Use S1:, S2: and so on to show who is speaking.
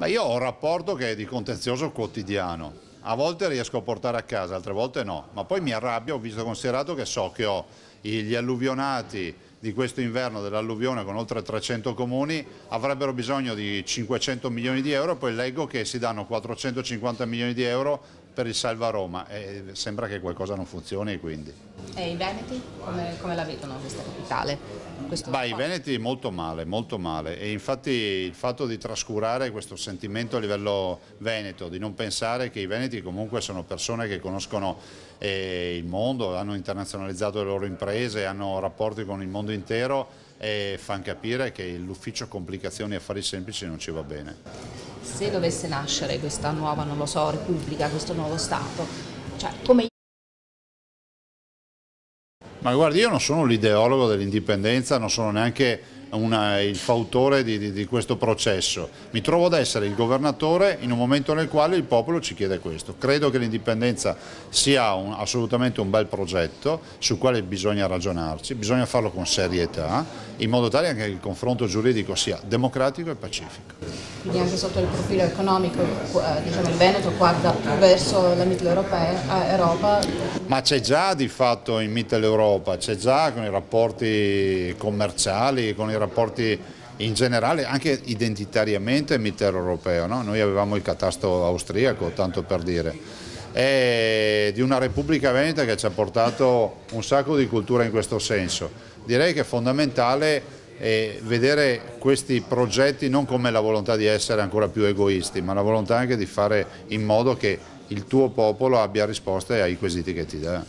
S1: Ma io ho un rapporto che è di contenzioso quotidiano. A volte riesco a portare a casa, altre volte no. Ma poi mi arrabbio, ho visto considerato che so che ho gli alluvionati di questo inverno dell'alluvione con oltre 300 comuni avrebbero bisogno di 500 milioni di euro, poi leggo che si danno 450 milioni di euro per il Salva Roma e sembra che qualcosa non funzioni quindi.
S2: E i Veneti come, come la vedono questa capitale?
S1: Questo Beh, i Veneti molto male, molto male e infatti il fatto di trascurare questo sentimento a livello veneto, di non pensare che i Veneti comunque sono persone che conoscono eh, il mondo, hanno internazionalizzato le loro imprese, hanno rapporti con il mondo intero e fanno capire che l'ufficio complicazioni e affari semplici non ci va bene.
S2: Se dovesse nascere questa nuova, non lo so, repubblica, questo nuovo Stato, cioè come
S1: ma guardi, io non sono l'ideologo dell'indipendenza, non sono neanche una, il fautore di, di, di, questo processo. Mi trovo ad essere il governatore in un momento nel quale il popolo ci chiede questo. Credo che l'indipendenza sia un, assolutamente un bel progetto sul quale bisogna ragionarci, bisogna farlo con serietà, in modo tale che il confronto giuridico sia democratico e pacifico
S2: quindi anche sotto il profilo economico eh, diciamo, il Veneto guarda verso la Mitteleuropa.
S1: Ma c'è già di fatto in Mitteleuropa, c'è già con i rapporti commerciali, con i rapporti in generale anche identitariamente mitteleuropeo, no? noi avevamo il catasto austriaco tanto per dire, è di una Repubblica Veneta che ci ha portato un sacco di cultura in questo senso, direi che è fondamentale e vedere questi progetti non come la volontà di essere ancora più egoisti, ma la volontà anche di fare in modo che il tuo popolo abbia risposte ai quesiti che ti dà.